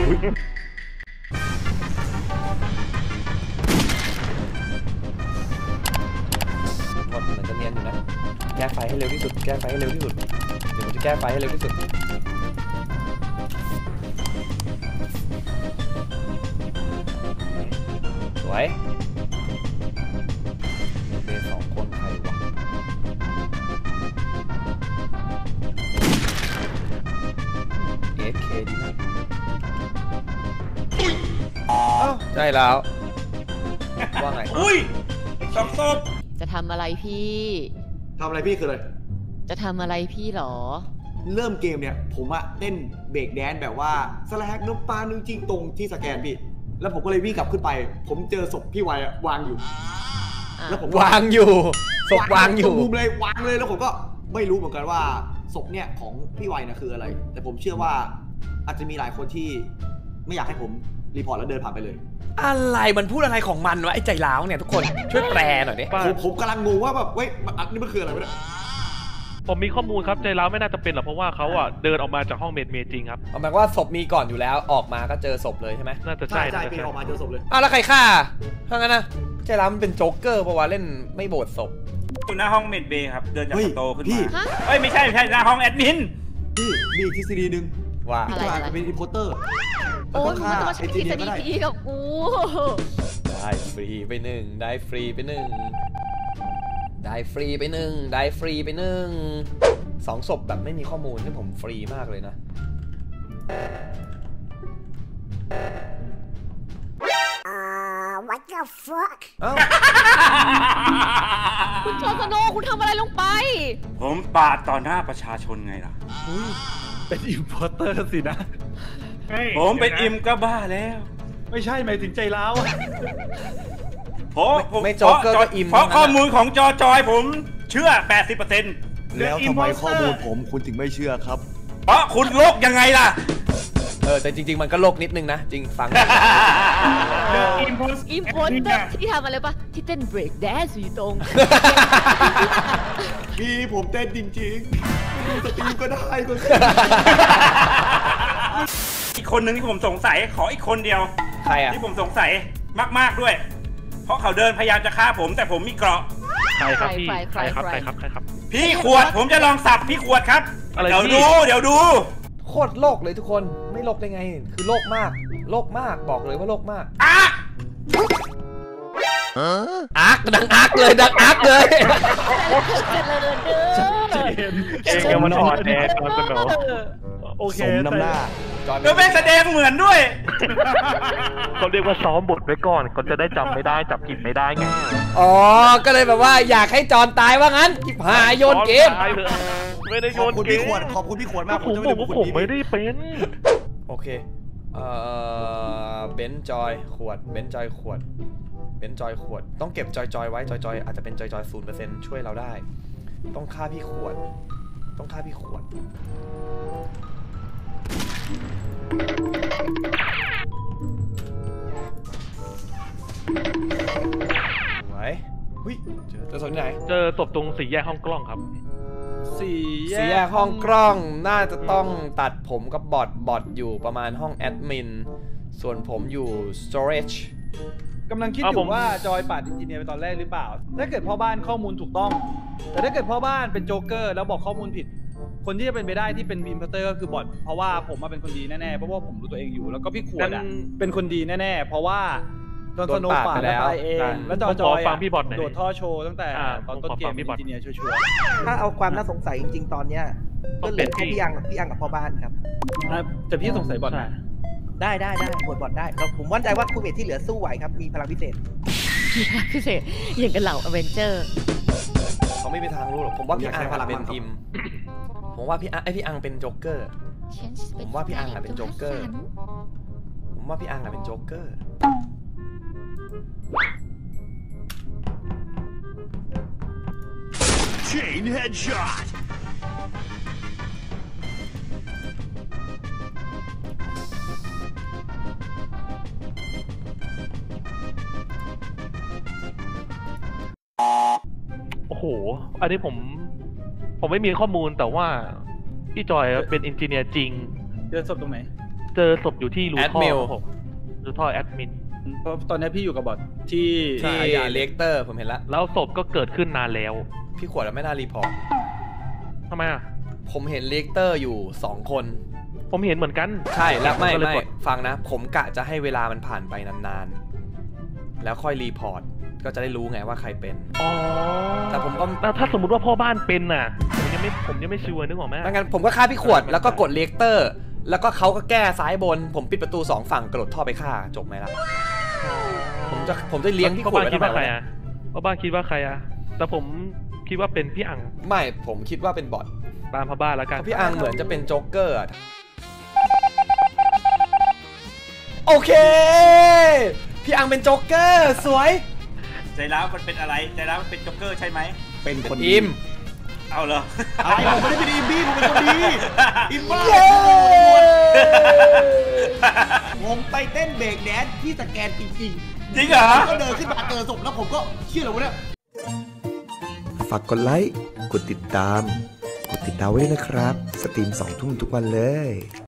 หมดเหมือนจะเนียนอยู่นะ แก้ไฟให้เร็วที่สุด แก้ไฟให้เร็วที่สุด เดี๋ยวผมจะแก้ไฟให้เร็วที่สุด สวยเบสสองคนใครวะเอฟเคดีนะ ใช่แล้ว ว่าไง อุ้ยสองศพจะทำอะไรพี่ ทำอะไรพี่คืออะไร จะทำอะไรพี่หรอ เริ่มเกมเนี่ย ผมอะเต้นเบรกแดนซ์แบบว่าสแลกนุ๊ปลานึงจริงตรงที่สแกนพี่ แล้วผมก็เลยวิ่งกลับขึ้นไป ผมเจอศพพี่ไวอะวางอยู่ อะ แล้วผมวางอยู่ศพวางอยู่ ตรมุมเลยวางเลยแล้วผมก็ไม่รู้เหมือนกันว่าศพเนี่ยของพี่ไวนะคืออะไร แต่ผมเชื่อว่าอาจจะมีหลายคนที่ไม่อยากให้ผม report แล้วเดินผ่านไปเลยอะไรมันพูดอะไรของมันวะไอ้ใจร้าวเนี่ยทุกคนช่วยแปลหน่อยดิผมผมกำลังงงว่าแบบเว้ยมันอันนี้มันคืออะไรวะเนี่ยผมมีข้อมูลครับใจร้าวไม่น่าจะเป็นหรอกเพราะว่าเขาอะเดินออกมาจากห้อง MedBay จริงครับเอาหมายว่าศพมีก่อนอยู่แล้วออกมาก็เจอศพเลยใช่ไหมน่าจะใช่ใช่ใช่น่าจะพี่ใช่ออกมาเจอศพเลยอ้าวแล้วใครฆ่าถ้างั้นนะใจร้าวมันเป็นโจ๊กเกอร์เพราะว่าเล่นไม่โบดศพอยู่หน้าห้องเมดเบย์ครับเดินจากเฮ้ยสโตร์ขึ้นพี่มาฮะเอ้ยไม่ใช่ไม่ใช่หน้าห้องแอดมินพี่มีอีกทฤษฎีหนึ่งว่าพี่อะไรจอยอาจอะไรจะเป็นอินโพเตอร์ โอ้ยมึงไม่ต้องมาใช้ทฤษฎีได้พี่กับกู ได้ฟรีไปหนึ่งได้ฟรีไปหนึ่งได้ฟรีไปหนึ่งได้ฟรีไปหนึ่งสองศพแบบไม่มีข้อมูลที่ผมฟรีมากเลยนะ what the fuck เอ้าคุณ Jon Snow คุณทำอะไรลงไป ผมปาดต่อหน้าประชาชนไงล่ะ เป็น impostor สินะ ผมเป็น imp ก็บ้าแล้ว ไม่ใช่หมายถึงใจร้าวเพราะผมไม่โจ๊กเกอร์ก็ imp เพราะทั้งนั้นข้อมูลของจอจอยผมเชื่อ 80%แล้วทำไมข้อมูลผมคุณถึงไม่เชื่อครับ เพราะคุณโลกยังไงล่ะ เออแต่จริง ๆ มันก็โลภนิดนึงนะ จริงฟัง impostor ที่ทำอะไรปะที่เต้นเบรกแดนซ์อยู่ตรง พี่ผมเต้นจริงๆดู stream ก็ได้ก็ อีกคนหนึ่งที่ผมสงสัยขออีกคนเดียว ใครอะที่ผมสงสัยมากๆด้วย เพราะเขาเดินพยายามจะฆ่าผม แต่ผมมีเกราะใครครับพี่ใครใคใครรครับใครใครครับใครครับ พี่ขวดผมจะลองสับพี่ขวดครับอะไรเดี๋ยวพี่ดู เดี๋ยวดูโคตรโลกเลยทุกคนไม่โลกได้ไง คือโลกมากโลกมากบอกเลยว่าโลกมากอะอาร์คดังอาร์คเลยดังอาร์คเลยเจริญเด้อเองยังมันอ่อนแอตอนเสนอโอเคสมน้ำหน้า จอยเดี๋ยวแม่งแสดงเหมือนด้วย เขาเรียกว่าซ้อมบทไว้ก่อนเขาจะได้จำไม่ได้จับผิดไม่ได้ไงอ๋อ ก็เลยแบบว่าอยากให้จอนตายว่างั้นจิบหายโยนเกมตายถอะไม่ได้โยขอบนคุณเกพี่มขวดขอบคุณพี่ขวดมากผมจะบอกว่าเป็นผมคนไม่ได้เป็น โอเค เอ่อ เบนซ์จอย ขวด เบนซ์จอย ขวด เบนซ์จอย ขวด ต้องเก็บจอยจอยไว้ จอยจอยอาจจะเป็นจอยจอยศูนย์เปอร์เซ็นต์ช่วยเราได้ ต้องฆ่าพี่ขวด ต้องฆ่าพี่ขวด ไหวหุ้ยเจอเจอศพที่ไหนเจอศพตรงสี่แยกห้องกล้องครับ สี่สี่แยกห้องกล้องน่าจะต้องตัดผมกับบอทบอทอยู่ประมาณห้องแอดมิน ส่วนผมอยู่ storage กำลังคิดออะผม ยู่ว่าจอยปาดอินจิเนียร์ไปตอนแรกหรือเปล่า ถ้าเกิดพ่อบ้านข้อมูลถูกต้อง แต่ถ้าเกิดพ่อบ้านเป็นโจ๊กเกอร์แล้วบอกข้อมูลผิด คนที่จะเป็นไปได้ที่เป็น impostor ก็คือบอทเพราะว่าผมมาเป็นคนดีแน่ๆเพราะว่าผมรู้ตัวเองอยู่แล้วก็พี่ขวดอะงั้นเป็นคนดีแน่ๆเพราะว่าโดนโดสนโนปาดปาไปดแล้แล้ววตายเองใช่แล้วจอผมจขออยฟังพี่บอทหน่อยโดดท่อโชว์ตั้งแต่อ่าตอนต้นผมขอเกฟัมงพี่อิบอทนจิเนียร์ชัวร์ถ้าเอาความน่าสงสัยจริง ๆ ตอนเนี้ยต้ก็องเหเป็ลืนอแค่พี่พี่อังกับพี่อังกับพ่อบ้านครับๆอะแต่พี่สงสัยบอทนะได้ได้ได้บทบอดได้เราผมมั่นใจว่าคูเวทที่เหลือสู้ไหวครับมีพลังพิเศษพิเศษอย่างกับเหล่าอเวนเจอร์เขาไม่มีทางรู้หรอกผมว่าพี่อยากอัใช้งพลัอะงเป็นมันครับอิม ผมว่าพี่อังไอยพี่อังเป็นโจ๊กเกอร์ ผมว่าพี่อังอะเป็นโจ๊กเกอร์ ผมว่าพี่อังอะเป็น joker Chain headshot. โอ้โห อันนี้ผม ผมไม่มีข้อมูลแต่ว่าพี่จอยเป็น engineer จริง เจอศพตรงไหน เจอศพอยู่ที่รูท่อ Admin ครับผมรูท่อแอดมิน เพราะตอนนี้พี่อยู่กับบอทที่ที่ reactor ผมเห็นแล้วแล้วศพก็เกิดขึ้นนานแล้วพี่ขวดอะไม่น่า report ทำไมอะ ผมเห็น reactor อยู่ 2 คน ผมเห็นเหมือนกันใช่แล้วไม่ผก็เลยไม่กดฟังนะ ผมกะจะให้เวลามันผ่านไปนานๆ แล้วค่อย report ก็จะได้รู้ไงว่าใครเป็น อ๋อแต่ผมก็แล้วถ้าสมมติว่าพ่อบ้านเป็นน่ะ ผมยังไม่ผมยังไม่ชัวร์นึกออกไหมดังนั้นผมก็ฆ่าพี่ขวดแล้วก็กด reactor แล้วก็เขาก็แก้ซ้ายบน ผมปิดประตูสองฝั่งกระโดดท่อไปฆ่าจบไหมล่ะ ผมจะผมจะเลี้ยงพี่พ่อขวดบ้านไว้คิดทำไมว่าใครวะเนี่ยอะพ่อบ้านคิดว่าใครอะ แต่ผมคิดว่าเป็นพี่อัง ไม่ผมคิดว่าเป็นบอทตามพ่อบ้านแล้วเพกันราะพี่อังเหมือนจะเป็นโจ๊กเกอร์อะโอเค พี่อังเป็นโจ๊กเกอร์สวย ใจร้าวมันเป็นอะไรใจร้าวมันเป็นจ็อกเกอร์ใช่ไหมเป็นคน im เอาเหรออะไรผมไม่ได้เป็น im บี้ผมเป็นคนดี im บ้าเย้ผมไปเต้นเบรกแดนซ์ที่สแกนจริงจริงเหรอๆก็เดินขึ้นมาเจอศพแล้วผมก็เชื่อเลยวะเนี่ยฝากกดไลค์กดติดตาม กดติดดาวไว้ด้วยนะครับ สตรีมสองทุ่มทุกวันเลย